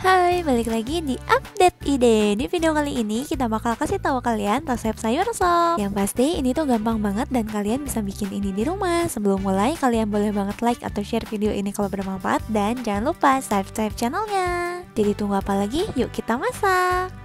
Hai, balik lagi di Update Ide. Di video kali ini kita bakal kasih tahu kalian resep sayur sop. Yang pasti ini tuh gampang banget dan kalian bisa bikin ini di rumah. Sebelum mulai, kalian boleh banget like atau share video ini kalau bermanfaat dan jangan lupa subscribe channelnya. Jadi tunggu apa lagi? Yuk kita masak.